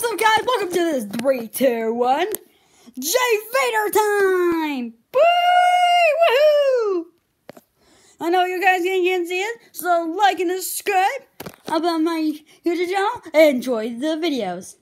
What's up, guys? Welcome to this 3, 2, 1 J Vader time! Boo! Woohoo! I know you guys can't see it, so like and subscribe about my YouTube channel and enjoy the videos.